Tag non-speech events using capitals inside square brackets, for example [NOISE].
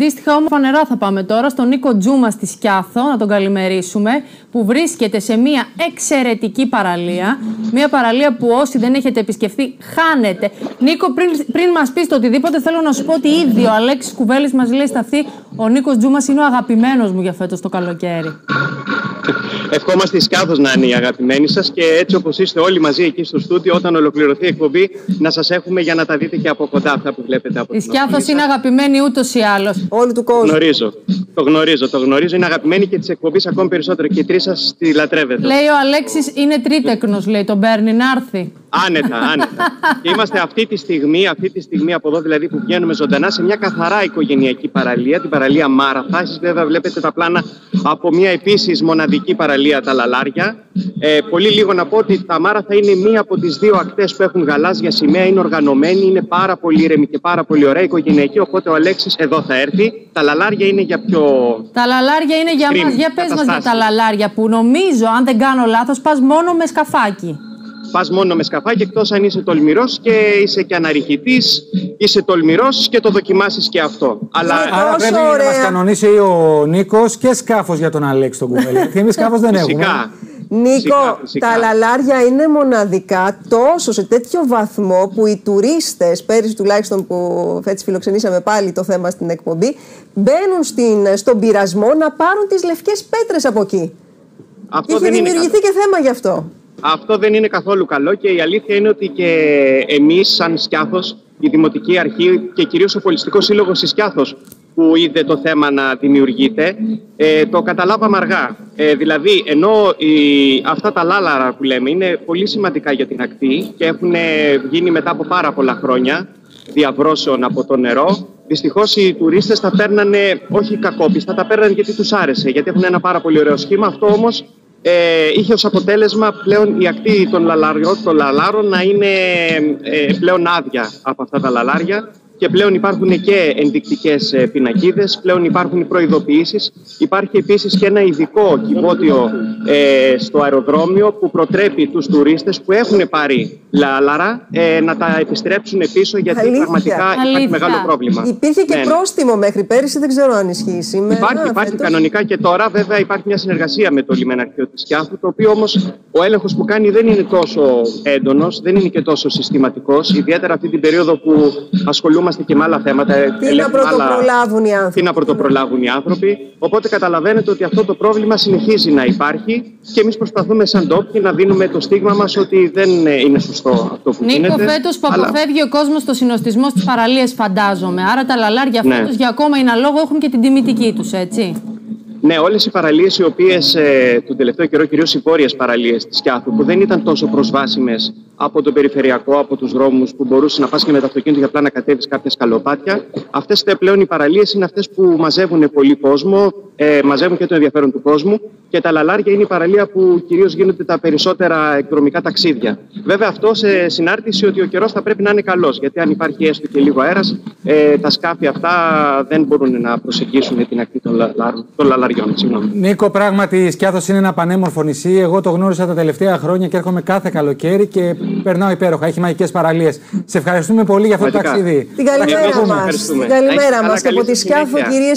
Αντίστοιχα, όμω, φανερά θα πάμε τώρα στον Νίκο Τζούμα στη Σκιάθο, να τον καλημερίσουμε, που βρίσκεται σε μια εξαιρετική παραλία. Μια παραλία που όσοι δεν έχετε επισκεφθεί, χάνετε. Νίκο, πριν, πριν μας πεις το οτιδήποτε, θέλω να σου πω ότι ήδη ο Αλέξη Κουβέλης μας λέει σταθεί. Ο Νίκος Τζούμας είναι ο αγαπημένος μου για φέτος το καλοκαίρι. [LAUGHS] Ευχόμαστε εις να είναι οι αγαπημένοι σας και έτσι όπως είστε όλοι μαζί εκεί στο στούντιο, όταν ολοκληρωθεί η εκπομπή, να σας έχουμε για να τα δείτε και από κοντά αυτά που βλέπετε από Η Σκιάθος είναι αγαπημένη ούτως ή άλλως. Όλου του κόσμου. Γνωρίζω. Το γνωρίζω, το γνωρίζω. Είναι αγαπημένη και της εκπομπής ακόμη περισσότερο. Και οι τρεις σας τη λατρεύετε. Λέει ο Αλέξης είναι τρίτεκνος, λέει. Τον παίρνει να έρθει. Άνετα, άνετα. και είμαστε αυτή τη στιγμή, αυτή τη στιγμή από εδώ δηλαδή που βγαίνουμε ζωντανά σε μια καθαρά οικογενειακή παραλία, την παραλία Μάραθα. Εσείς βέβαια βλέπετε τα πλάνα από μια επίσης μοναδική παραλία, τα Λαλάρια. Ε, πολύ λίγο να πω ότι τα Μάραθα είναι μία από τις δύο ακτές που έχουν γαλάζια σημαία, είναι οργανωμένη, είναι πάρα πολύ ήρεμη και πάρα πολύ ωραία οικογενειακή. Οπότε ο Αλέξης εδώ θα έρθει. Τα Λαλάρια είναι για πιο. Τα Λαλάρια είναι για μας. Για πες μας για τα Λαλάρια που νομίζω, αν δεν κάνω λάθος, πας μόνο με σκαφάκι πας μόνο με σκαφάκι εκτός αν είσαι τολμηρός και είσαι και αναρριχητής, είσαι τολμηρός και το δοκιμάσεις και αυτό. Αλλά Άρα πρέπει ωραία. να μας κανονίσει ο Νίκος και σκάφος για τον Αλέξη τον κουβέλι. Γιατί εμείς σκάφος δεν έχουμε. Νίκο, τα λαλάρια είναι μοναδικά τόσο σε τέτοιο βαθμό που οι τουρίστες, πέρυσι τουλάχιστον που έτσι φιλοξενήσαμε πάλι το θέμα στην εκπομπή, μπαίνουν στην, στον πειρασμό να πάρουν τις λευκές πέτρες από εκεί. Αυτό Είχε δημιουργηθεί και θέμα γι' αυτό. Αυτό δεν είναι καθόλου καλό και η αλήθεια είναι ότι και εμείς σαν Σκιάθος, η Δημοτική Αρχή και κυρίως ο Πολιστικός Σύλλογος της Σκιάθος που είδε το θέμα να δημιουργείται, ε, το καταλάβαμε αργά. Ε, δηλαδή, ενώ η, αυτά τα λάλαρα που λέμε είναι πολύ σημαντικά για την ακτή και έχουν γίνει μετά από πάρα πολλά χρόνια διαβρώσεων από το νερό, Δυστυχώς οι τουρίστες τα παίρνανε όχι κακόπιστα, τα παίρνανε γιατί τους άρεσε, γιατί έχουν ένα πάρα πολύ ωραίο σχήμα. Αυτό όμως ε, είχε ως αποτέλεσμα πλέον η ακτή των, λαλαριών, των λαλάρων να είναι ε, πλέον άδεια από αυτά τα λαλάρια και πλέον υπάρχουν και ενδεικτικές ε, πινακίδες, πλέον υπάρχουν προειδοποιήσεις. Υπάρχει επίσης και ένα ειδικό κυβότιο ε, στο αεροδρόμιο που προτρέπει τους τουρίστες που έχουν πάρει λάλαρα ε, να τα επιστρέψουν πίσω γιατί Αλήθεια. πραγματικά Αλήθεια. υπάρχει μεγάλο πρόβλημα. Υπήρχε και ναι, ναι. πρόστιμο μέχρι πέρυσι, δεν ξέρω αν ισχύει σήμερα. Υπάρχει, υπάρχει κανονικά και τώρα. Βέβαια υπάρχει μια συνεργασία με το λιμεναρχείο της Κιάθου, το οποίο όμως ο έλεγχος που κάνει δεν είναι τόσο έντονος, δεν είναι και τόσο συστηματικός, ιδιαίτερα αυτή την περίοδο που ασχολούμαστε ασχολούμαστε και με άλλα θέματα. Τι να πρωτοπρολάβουν οι άνθρωποι. Τι να πρωτοπρολάβουν οι άνθρωποι. Οπότε καταλαβαίνετε ότι αυτό το πρόβλημα συνεχίζει να υπάρχει και εμείς προσπαθούμε σαν τόποι να δίνουμε το στίγμα μας ότι δεν είναι σωστό αυτό που Νίκο, γίνεται. Νίκο, φέτος που αλλά... αποφεύγει ο κόσμος το συνοστισμό στις παραλίες, φαντάζομαι. Άρα τα λαλάρια ναι. φέτος για ακόμα ένα λόγο έχουν και την τιμητική τους, έτσι. Ναι, όλες οι παραλίες οι οποίες ε, τον τελευταίο καιρό, κυρίως οι βόρειες παραλίες της Κιάθου, που δεν ήταν τόσο προσβάσιμες από τον περιφερειακό, από τους δρόμους που μπορούσε να πας και με το αυτοκίνητο για απλά να κατέβεις κάποια σκαλοπάτια. Αυτές πλέον οι παραλίες είναι αυτές που μαζεύουν πολύ κόσμο, ε, μαζεύουν και το ενδιαφέρον του κόσμου. Και τα λαλάρια είναι η παραλία που κυρίως γίνονται τα περισσότερα εκδρομικά ταξίδια. Βέβαια, αυτό σε συνάρτηση ότι ο καιρός θα πρέπει να είναι καλός. Γιατί αν υπάρχει έστω και λίγο αέρας, ε, τα σκάφη αυτά δεν μπορούν να προσεγγίσουν την ακτή των, λαλαριών. Συγγνώμη. Νίκο, πράγματι η Σκιάθος είναι ένα πανέμορφο νησί. Εγώ το γνώρισα τα τελευταία χρόνια και έρχομαι κάθε καλοκαίρι και περνάω υπέροχα. Έχει μαγικές παραλίες. Σε ευχαριστούμε πολύ για αυτό το ταξίδι. Την καλημέρα μας. Την καλημέρα μας από τη Σκιάθο, κυρίες